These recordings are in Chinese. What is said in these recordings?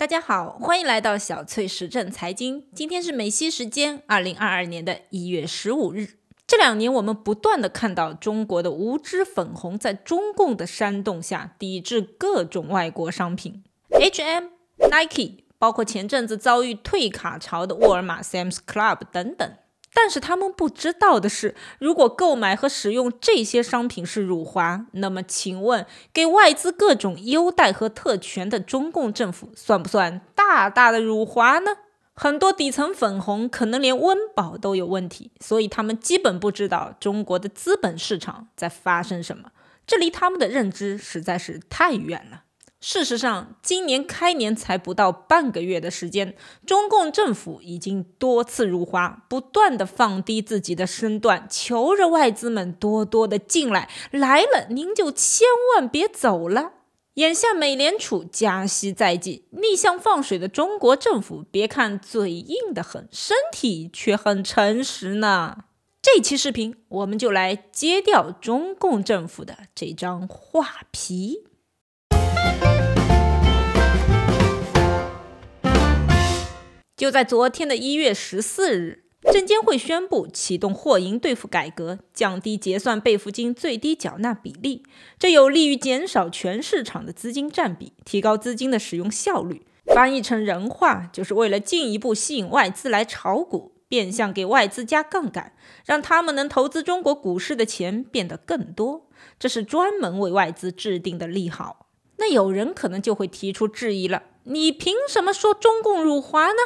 大家好，欢迎来到小翠时政财经。今天是美西时间二零二二年的一月十五日。这两年，我们不断的看到中国的无知粉红在中共的煽动下抵制各种外国商品，H&M、Nike，包括前阵子遭遇退卡潮的沃尔玛、Sam's Club 等等。但是他们不知道的是，如果购买和使用这些商品是辱华，那么请问给外资各种优待和特权的中共政府算不算大大的辱华呢？很多底层粉红可能连温饱都有问题，所以他们基本不知道中国的资本市场在发生什么，这离他们的认知实在是太远了。事实上，今年开年才不到半个月的时间，中共政府已经多次辱华，不断的放低自己的身段，求着外资们多多的进来，来了您就千万别走了。眼下美联储加息在即，逆向放水的中国政府，别看嘴硬的很，身体却很诚实呢。这期视频，我们就来揭掉中共政府的这张画皮。就在昨天的一月十四日，证监会宣布启动货银兑付改革，降低结算备付金最低缴纳比例，这有利于减少全市场的资金占比，提高资金的使用效率。翻译成人话，就是为了进一步吸引外资来炒股，变相给外资加杠杆，让他们能投资中国股市的钱变得更多。这是专门为外资制定的利好。那有人可能就会提出质疑了：你凭什么说中共辱华呢？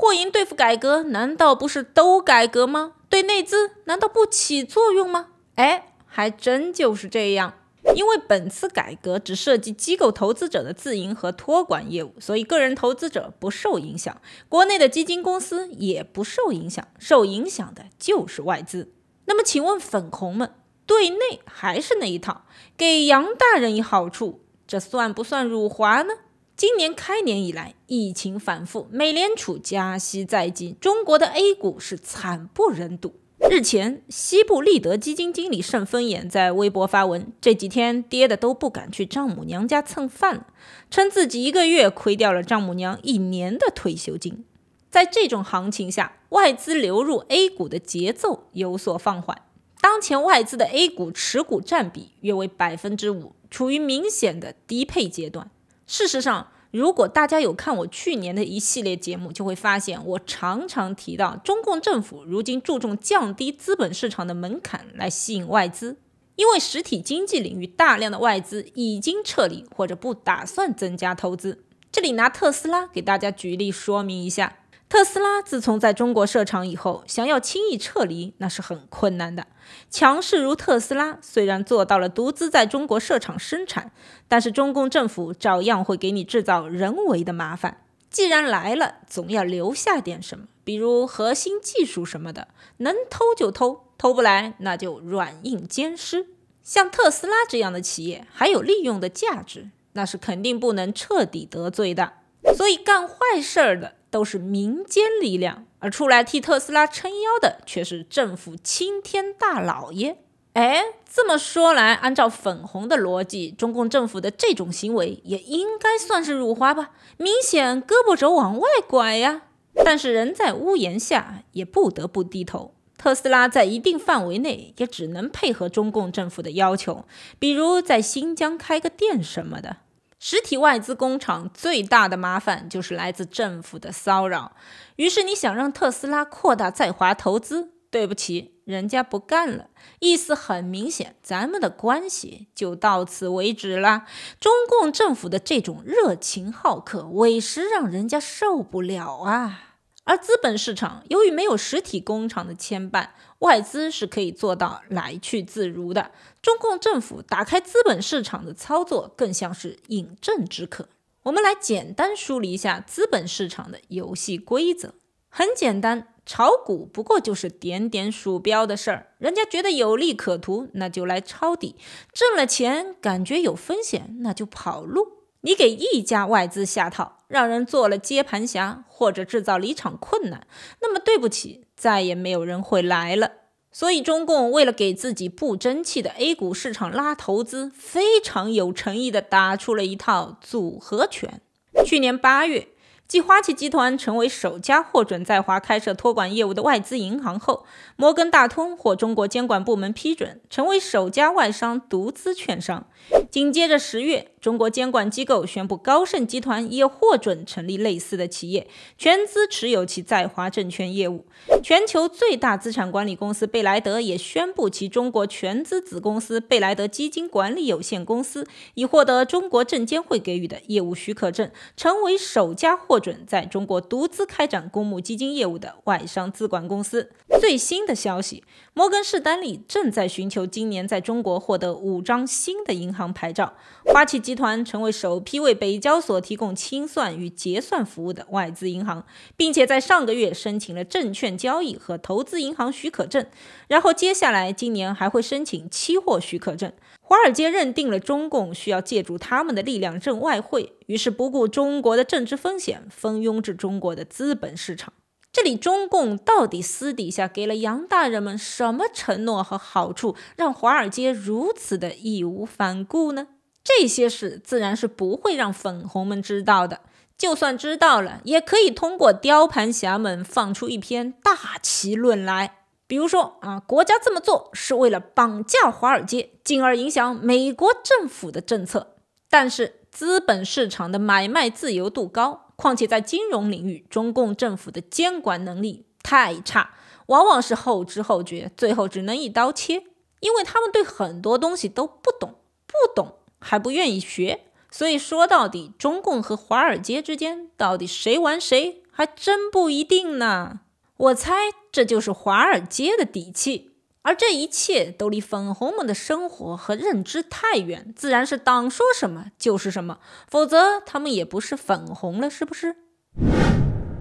货银兑付改革难道不是都改革吗？对内资难道不起作用吗？哎，还真就是这样。因为本次改革只涉及机构投资者的自营和托管业务，所以个人投资者不受影响，国内的基金公司也不受影响，受影响的就是外资。那么，请问粉红们，对内还是那一套，给杨大人一好处，这算不算辱华呢？今年开年以来，疫情反复，美联储加息在即，中国的 A 股是惨不忍睹。日前，西部利德基金经理盛丰衍在微博发文，这几天跌的都不敢去丈母娘家蹭饭了，称自己一个月亏掉了丈母娘一年的退休金。在这种行情下，外资流入 A 股的节奏有所放缓，当前外资的 A 股持股占比约为百分之五，处于明显的低配阶段。事实上，如果大家有看我去年的一系列节目，就会发现我常常提到，中共政府如今注重降低资本市场的门槛来吸引外资，因为实体经济领域大量的外资已经撤离或者不打算增加投资。这里拿特斯拉给大家举例说明一下。特斯拉自从在中国设厂以后，想要轻易撤离那是很困难的。强势如特斯拉，虽然做到了独资在中国设厂生产，但是中共政府照样会给你制造人为的麻烦。既然来了，总要留下点什么，比如核心技术什么的，能偷就偷，偷不来那就软硬兼施。像特斯拉这样的企业，还有利用的价值，那是肯定不能彻底得罪的。所以干坏事儿的。都是民间力量，而出来替特斯拉撑腰的却是政府青天大老爷。哎，这么说来，按照粉红的逻辑，中共政府的这种行为也应该算是辱华吧？明显胳膊肘往外拐呀。但是人在屋檐下，也不得不低头。特斯拉在一定范围内也只能配合中共政府的要求，比如在新疆开个店什么的。实体外资工厂最大的麻烦就是来自政府的骚扰，于是你想让特斯拉扩大在华投资，对不起，人家不干了。意思很明显，咱们的关系就到此为止了。中共政府的这种热情好客，委实让人家受不了啊。而资本市场由于没有实体工厂的牵绊，外资是可以做到来去自如的。中共政府打开资本市场的操作更像是饮鸩止渴。我们来简单梳理一下资本市场的游戏规则。很简单，炒股不过就是点点鼠标的事儿。人家觉得有利可图，那就来抄底；挣了钱，感觉有风险，那就跑路。你给一家外资下套，让人做了接盘侠，或者制造离场困难，那么对不起，再也没有人会来了。所以中共为了给自己不争气的 A 股市场拉投资，非常有诚意地打出了一套组合拳。去年八月，继花旗集团成为首家获准在华开设托管业务的外资银行后，摩根大通获中国监管部门批准，成为首家外商独资券商。紧接着十月，中国监管机构宣布高盛集团也获准成立类似的企业，全资持有其在华证券业务。全球最大资产管理公司贝莱德也宣布，其中国全资子公司贝莱德基金管理有限公司已获得中国证监会给予的业务许可证，成为首家获准在中国独资开展公募基金业务的外商资管公司。最新的消息，摩根士丹利正在寻求今年在中国获得五张新的银行牌照。花旗集团成为首批为北交所提供清算与结算服务的外资银行，并且在上个月申请了证券交易和投资银行许可证。然后接下来今年还会申请期货许可证。华尔街认定了中共需要借助他们的力量挣外汇，于是不顾中国的政治风险，蜂拥至中国的资本市场。这里中共到底私底下给了洋大人们什么承诺和好处，让华尔街如此的义无反顾呢？这些事自然是不会让粉红们知道的。就算知道了，也可以通过雕盘侠们放出一篇大旗论来。比如说啊，国家这么做是为了绑架华尔街，进而影响美国政府的政策。但是资本市场的买卖自由度高，况且在金融领域，中共政府的监管能力太差，往往是后知后觉，最后只能一刀切。因为他们对很多东西都不懂，不懂还不愿意学，所以说到底，中共和华尔街之间到底谁玩谁，还真不一定呢。我猜这就是华尔街的底气，而这一切都离粉红们的生活和认知太远，自然是党说什么就是什么，否则他们也不是粉红了，是不是？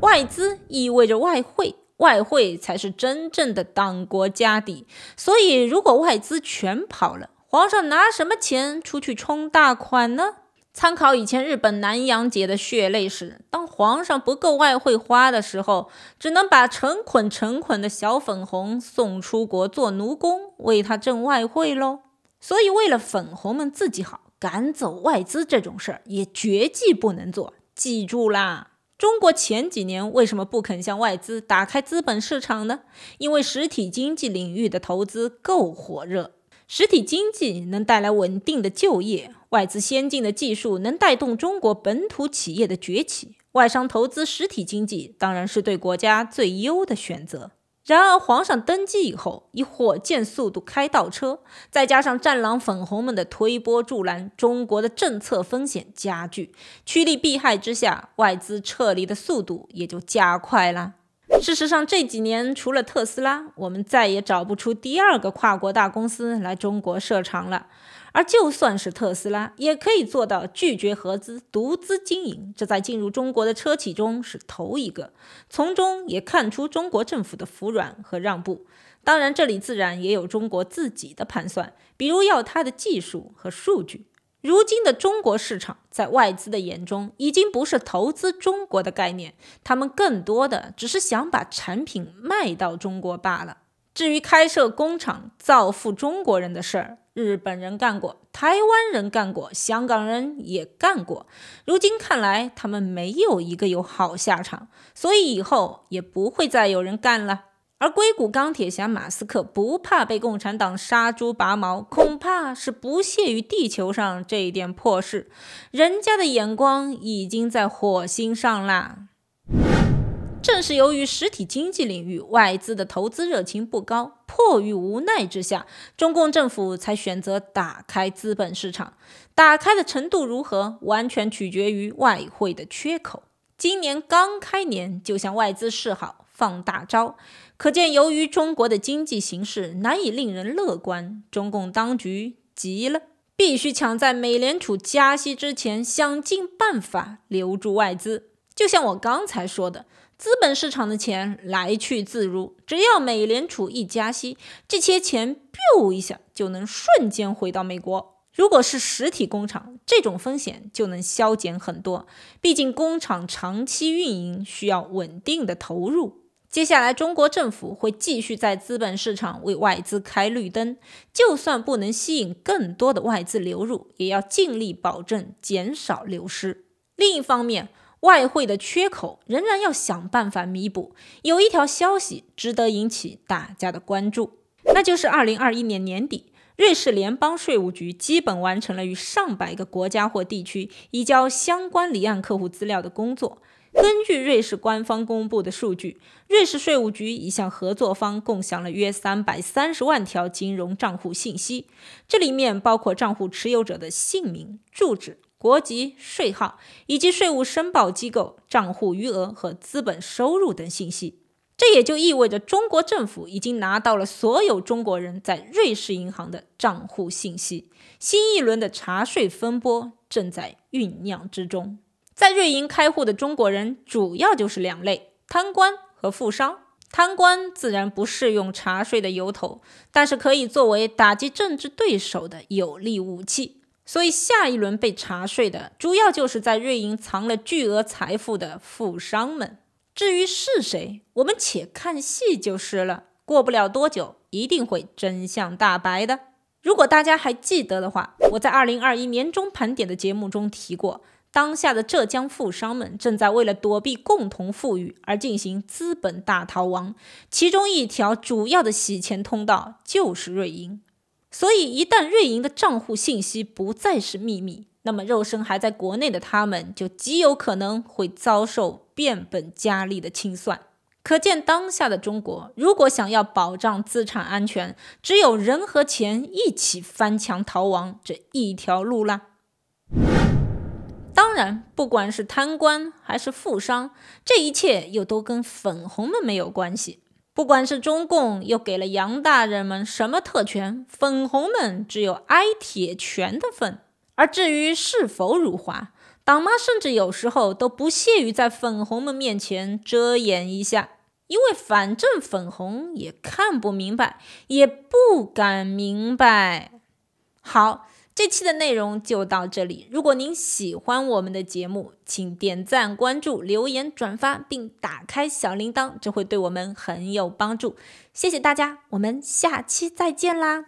外资意味着外汇，外汇才是真正的党国家底，所以如果外资全跑了，皇上拿什么钱出去充大款呢？参考以前日本南洋节的血泪史，当皇上不够外汇花的时候，只能把成捆成捆的小粉红送出国做奴工，为他挣外汇喽。所以，为了粉红们自己好，赶走外资这种事儿也绝技不能做。记住啦，中国前几年为什么不肯向外资打开资本市场呢？因为实体经济领域的投资够火热。实体经济能带来稳定的就业，外资先进的技术能带动中国本土企业的崛起，外商投资实体经济当然是对国家最优的选择。然而，皇上登基以后，以火箭速度开倒车，再加上战狼粉红们的推波助澜，中国的政策风险加剧，趋利避害之下，外资撤离的速度也就加快了。事实上，这几年除了特斯拉，我们再也找不出第二个跨国大公司来中国设厂了。而就算是特斯拉，也可以做到拒绝合资、独资经营，这在进入中国的车企中是头一个。从中也看出中国政府的服软和让步。当然，这里自然也有中国自己的盘算，比如要它的技术和数据。如今的中国市场，在外资的眼中，已经不是投资中国的概念，他们更多的只是想把产品卖到中国罢了。至于开设工厂造富中国人的事儿，日本人干过，台湾人干过，香港人也干过。如今看来，他们没有一个有好下场，所以以后也不会再有人干了。而硅谷钢铁侠马斯克不怕被共产党杀猪拔毛，恐怕是不屑于地球上这一点破事，人家的眼光已经在火星上啦。正是由于实体经济领域外资的投资热情不高，迫于无奈之下，中共政府才选择打开资本市场。打开的程度如何，完全取决于外汇的缺口。今年刚开年就向外资示好。放大招，可见由于中国的经济形势难以令人乐观，中共当局急了，必须抢在美联储加息之前，想尽办法留住外资。就像我刚才说的，资本市场的钱来去自如，只要美联储一加息，这些钱 biu 一下就能瞬间回到美国。如果是实体工厂，这种风险就能消减很多，毕竟工厂长期运营需要稳定的投入。接下来，中国政府会继续在资本市场为外资开绿灯，就算不能吸引更多的外资流入，也要尽力保证减少流失。另一方面，外汇的缺口仍然要想办法弥补。有一条消息值得引起大家的关注，那就是二零二一年年底，瑞士联邦税务局基本完成了与上百个国家或地区移交相关离岸客户资料的工作。根据瑞士官方公布的数据，瑞士税务局已向合作方共享了约三百三十万条金融账户信息，这里面包括账户持有者的姓名、住址、国籍、税号，以及税务申报机构、账户余额和资本收入等信息。这也就意味着中国政府已经拿到了所有中国人在瑞士银行的账户信息，新一轮的查税风波正在酝酿之中。在瑞银开户的中国人主要就是两类：贪官和富商。贪官自然不适用查税的由头，但是可以作为打击政治对手的有力武器。所以下一轮被查税的，主要就是在瑞银藏了巨额财富的富商们。至于是谁，我们且看戏就是了。过不了多久，一定会真相大白的。如果大家还记得的话，我在二零二一年中盘点的节目中提过。当下的浙江富商们正在为了躲避共同富裕而进行资本大逃亡，其中一条主要的洗钱通道就是瑞银。所以，一旦瑞银的账户信息不再是秘密，那么肉身还在国内的他们就极有可能会遭受变本加厉的清算。可见，当下的中国如果想要保障资产安全，只有人和钱一起翻墙逃亡这一条路啦。当然，不管是贪官还是富商，这一切又都跟粉红们没有关系。不管是中共又给了洋大人们什么特权，粉红们只有挨铁拳的份。而至于是否辱华，党妈甚至有时候都不屑于在粉红们面前遮掩一下，因为反正粉红也看不明白，也不敢明白。好。这期的内容就到这里。如果您喜欢我们的节目，请点赞、关注、留言、转发，并打开小铃铛，这会对我们很有帮助。谢谢大家，我们下期再见啦！